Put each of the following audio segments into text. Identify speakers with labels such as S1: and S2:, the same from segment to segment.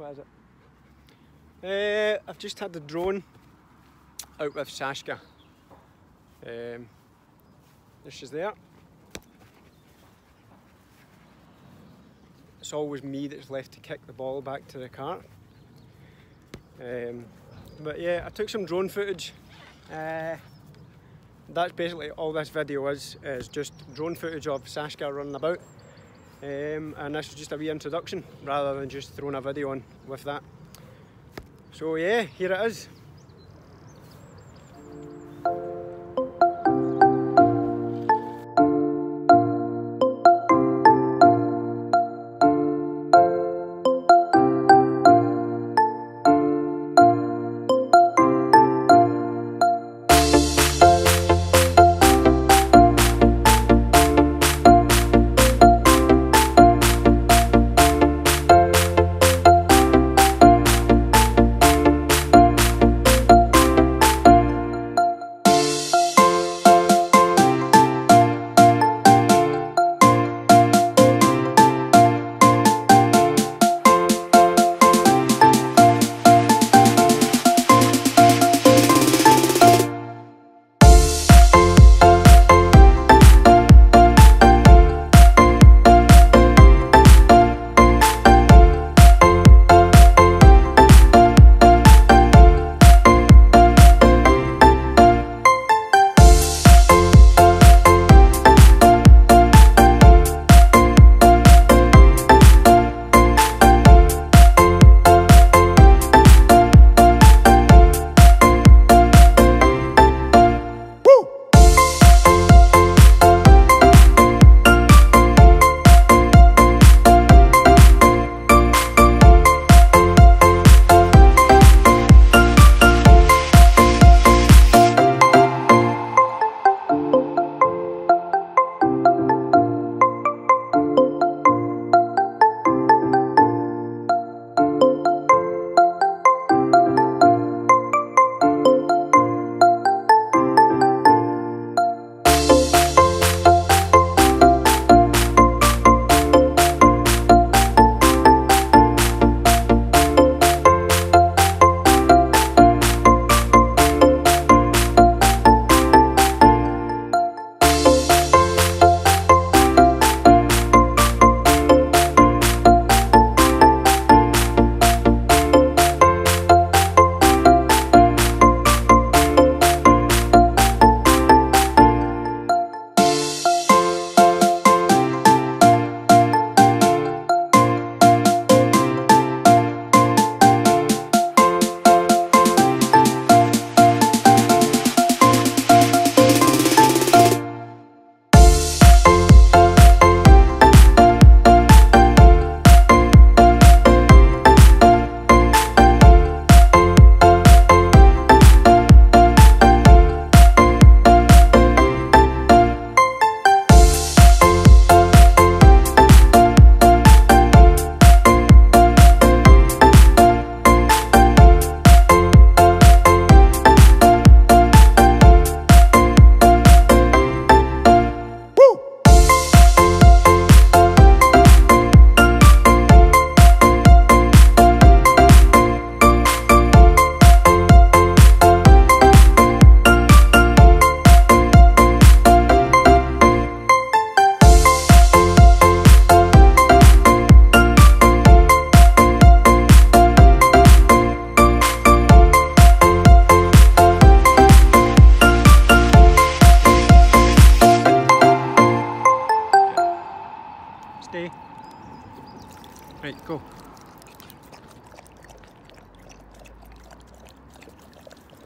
S1: What is it? Uh, I've just had the drone out with Sashka. Um, there she's there. It's always me that's left to kick the ball back to the cart. Um, but yeah, I took some drone footage. Uh, that's basically all this video is, is just drone footage of Sashka running about. Um, and this is just a wee introduction rather than just throwing a video on with that. So yeah, here it is.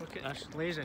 S1: Look at this, lazy.